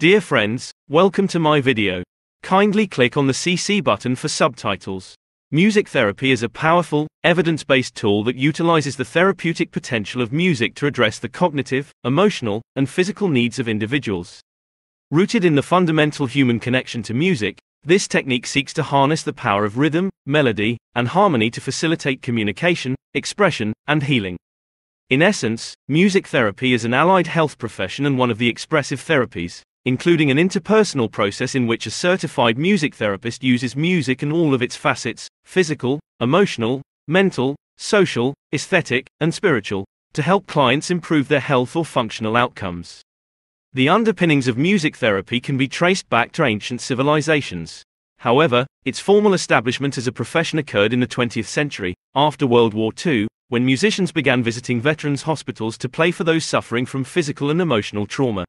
Dear friends, welcome to my video. Kindly click on the CC button for subtitles. Music therapy is a powerful, evidence based tool that utilizes the therapeutic potential of music to address the cognitive, emotional, and physical needs of individuals. Rooted in the fundamental human connection to music, this technique seeks to harness the power of rhythm, melody, and harmony to facilitate communication, expression, and healing. In essence, music therapy is an allied health profession and one of the expressive therapies, including an interpersonal process in which a certified music therapist uses music and all of its facets physical, emotional, mental, social, aesthetic, and spiritual to help clients improve their health or functional outcomes. The underpinnings of music therapy can be traced back to ancient civilizations. However, its formal establishment as a profession occurred in the 20th century, after World War II, when musicians began visiting veterans' hospitals to play for those suffering from physical and emotional trauma.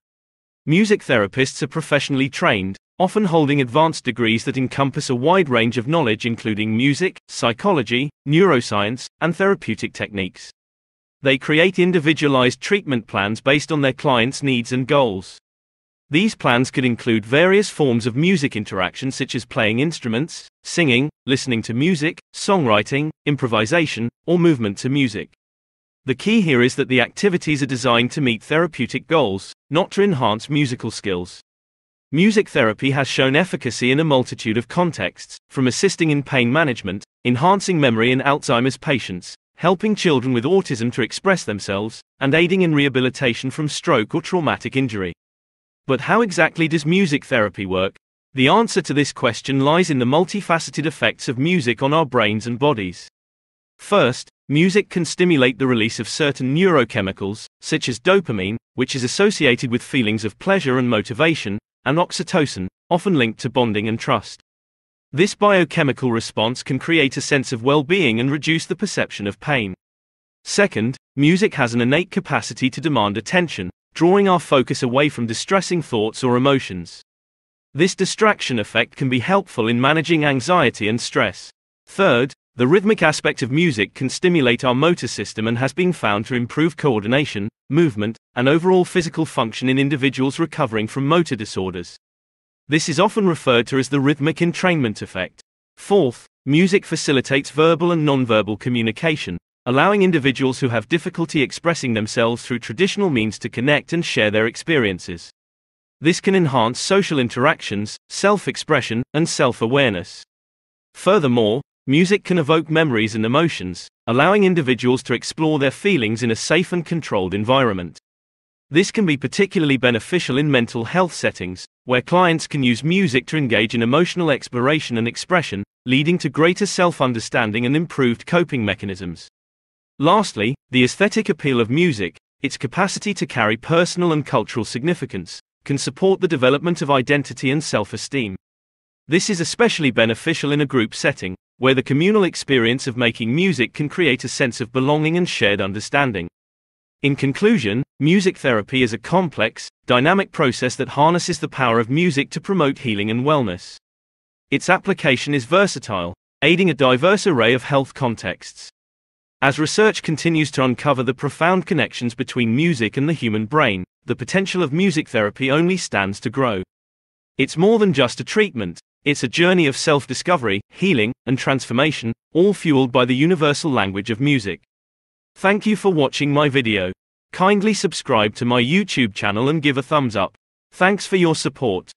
Music therapists are professionally trained, often holding advanced degrees that encompass a wide range of knowledge including music, psychology, neuroscience, and therapeutic techniques. They create individualized treatment plans based on their clients' needs and goals. These plans could include various forms of music interaction such as playing instruments, singing, listening to music, songwriting, improvisation, or movement to music. The key here is that the activities are designed to meet therapeutic goals, not to enhance musical skills. Music therapy has shown efficacy in a multitude of contexts, from assisting in pain management, enhancing memory in Alzheimer's patients, helping children with autism to express themselves, and aiding in rehabilitation from stroke or traumatic injury. But how exactly does music therapy work? The answer to this question lies in the multifaceted effects of music on our brains and bodies. First, music can stimulate the release of certain neurochemicals, such as dopamine, which is associated with feelings of pleasure and motivation, and oxytocin, often linked to bonding and trust. This biochemical response can create a sense of well being and reduce the perception of pain. Second, music has an innate capacity to demand attention, drawing our focus away from distressing thoughts or emotions. This distraction effect can be helpful in managing anxiety and stress. Third, the rhythmic aspect of music can stimulate our motor system and has been found to improve coordination, movement, and overall physical function in individuals recovering from motor disorders. This is often referred to as the rhythmic entrainment effect. Fourth, music facilitates verbal and nonverbal communication, allowing individuals who have difficulty expressing themselves through traditional means to connect and share their experiences. This can enhance social interactions, self expression, and self awareness. Furthermore, Music can evoke memories and emotions, allowing individuals to explore their feelings in a safe and controlled environment. This can be particularly beneficial in mental health settings, where clients can use music to engage in emotional exploration and expression, leading to greater self understanding and improved coping mechanisms. Lastly, the aesthetic appeal of music, its capacity to carry personal and cultural significance, can support the development of identity and self esteem. This is especially beneficial in a group setting, where the communal experience of making music can create a sense of belonging and shared understanding. In conclusion, music therapy is a complex, dynamic process that harnesses the power of music to promote healing and wellness. Its application is versatile, aiding a diverse array of health contexts. As research continues to uncover the profound connections between music and the human brain, the potential of music therapy only stands to grow. It's more than just a treatment, it's a journey of self discovery, healing, and transformation, all fueled by the universal language of music. Thank you for watching my video. Kindly subscribe to my YouTube channel and give a thumbs up. Thanks for your support.